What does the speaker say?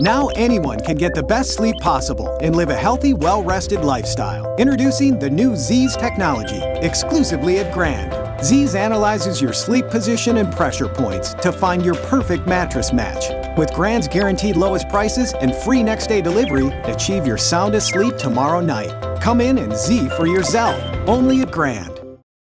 Now anyone can get the best sleep possible and live a healthy, well-rested lifestyle. Introducing the new ZEEZ technology, exclusively at Grand. ZEEZ analyzes your sleep position and pressure points to find your perfect mattress match. With Grand's guaranteed lowest prices and free next day delivery, achieve your soundest sleep tomorrow night. Come in and Z for yourself, only at Grand.